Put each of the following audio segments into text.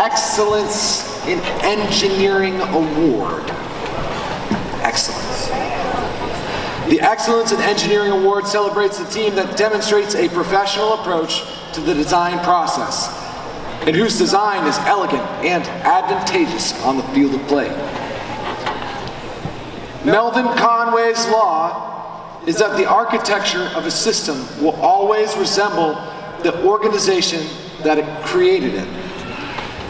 Excellence in Engineering Award. Excellence. The Excellence in Engineering Award celebrates the team that demonstrates a professional approach to the design process and whose design is elegant and advantageous on the field of play. Melvin Conway's law is that the architecture of a system will always resemble the organization that it created it.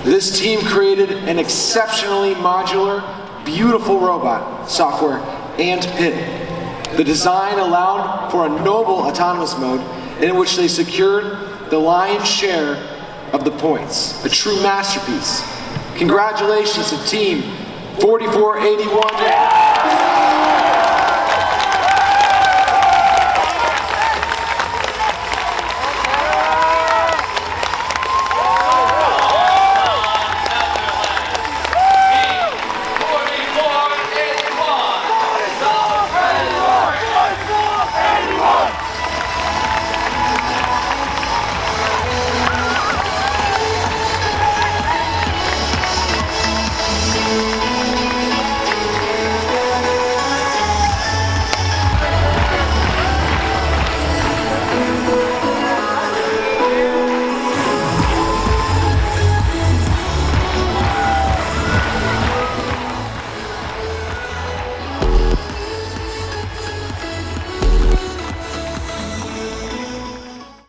This team created an exceptionally modular, beautiful robot, software, and pit. The design allowed for a noble autonomous mode in which they secured the lion's share of the points. A true masterpiece. Congratulations to Team 4481.